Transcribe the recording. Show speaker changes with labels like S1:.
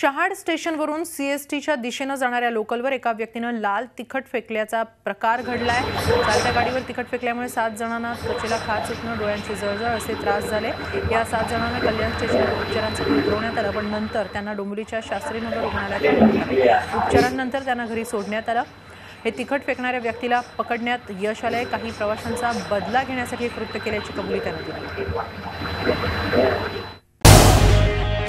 S1: शहाड स्टेशनवरून C S टीच्या दिशेनं जाणाऱ्या लोकलवर एका व्यक्तीनं लाल तिखट फेकल्याचा प्रकार घडलाय. चालत्या गाडीवर तिखट फेकल्यामुळे सात जणांना त्वचेला खाच सुटणं डोळ्यांची जळजळ असे त्रास झाले. या सात जणांना कल्याण स्टेशनवर उपचारांसाठी उतरवण्यात आलं पण नंतर त्यांना डोंबिवलीच्या शास्त्रीनगर रुग्णालयात उपचारांनंतर त्यांना घरी सोडण्यात आलं. हे तिखट फेकणाऱ्या व्यक्तीला पकडण्यात यश आलंय. काही प्रवाशांचा बदला घेण्यासाठी हे कृत्य केल्याची कबुली त्यांनी दिली.